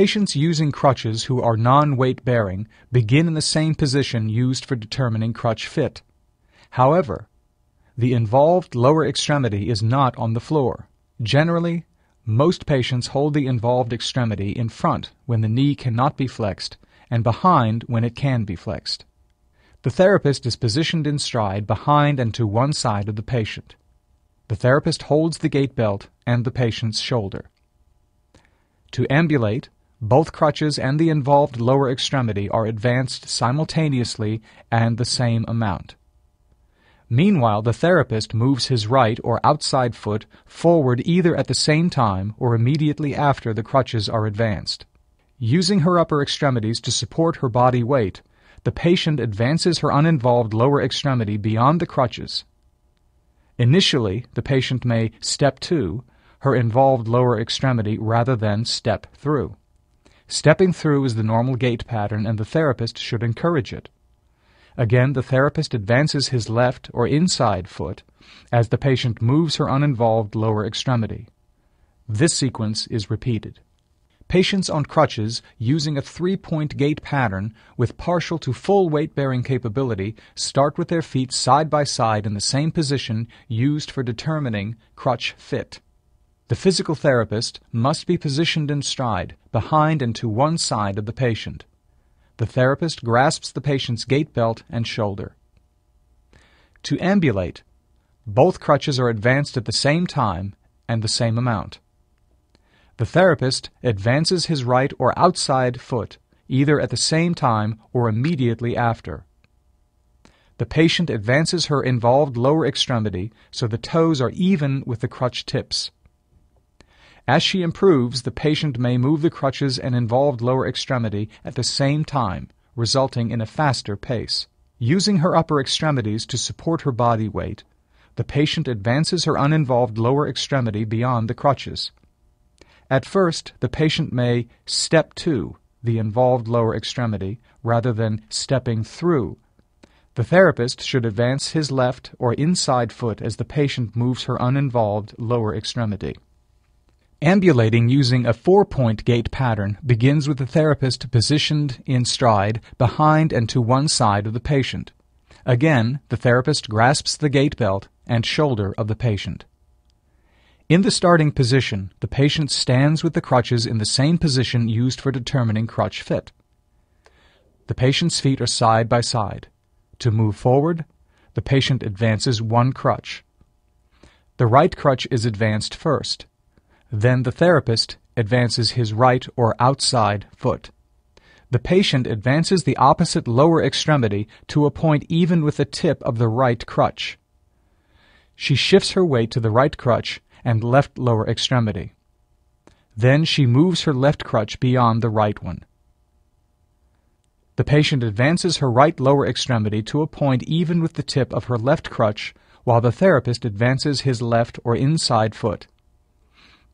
Patients using crutches who are non-weight bearing begin in the same position used for determining crutch fit. However, the involved lower extremity is not on the floor. Generally, most patients hold the involved extremity in front when the knee cannot be flexed and behind when it can be flexed. The therapist is positioned in stride behind and to one side of the patient. The therapist holds the gait belt and the patient's shoulder. To ambulate, both crutches and the involved lower extremity are advanced simultaneously and the same amount. Meanwhile, the therapist moves his right or outside foot forward either at the same time or immediately after the crutches are advanced. Using her upper extremities to support her body weight, the patient advances her uninvolved lower extremity beyond the crutches. Initially, the patient may step to her involved lower extremity rather than step through. Stepping through is the normal gait pattern and the therapist should encourage it. Again, the therapist advances his left or inside foot as the patient moves her uninvolved lower extremity. This sequence is repeated. Patients on crutches using a three-point gait pattern with partial to full weight-bearing capability start with their feet side by side in the same position used for determining crutch fit. The physical therapist must be positioned in stride, behind and to one side of the patient. The therapist grasps the patient's gait belt and shoulder. To ambulate, both crutches are advanced at the same time and the same amount. The therapist advances his right or outside foot either at the same time or immediately after. The patient advances her involved lower extremity so the toes are even with the crutch tips. As she improves, the patient may move the crutches and involved lower extremity at the same time, resulting in a faster pace. Using her upper extremities to support her body weight, the patient advances her uninvolved lower extremity beyond the crutches. At first, the patient may step to the involved lower extremity rather than stepping through. The therapist should advance his left or inside foot as the patient moves her uninvolved lower extremity. Ambulating using a four-point gait pattern begins with the therapist positioned in stride behind and to one side of the patient. Again, the therapist grasps the gait belt and shoulder of the patient. In the starting position, the patient stands with the crutches in the same position used for determining crutch fit. The patient's feet are side by side. To move forward, the patient advances one crutch. The right crutch is advanced first. Then the therapist advances his right or outside foot. The patient advances the opposite lower extremity to a point even with the tip of the right crutch. She shifts her weight to the right crutch and left lower extremity. Then she moves her left crutch beyond the right one. The patient advances her right lower extremity to a point even with the tip of her left crutch while the therapist advances his left or inside foot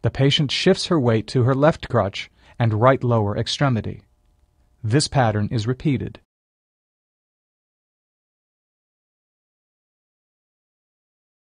the patient shifts her weight to her left crutch and right lower extremity. This pattern is repeated.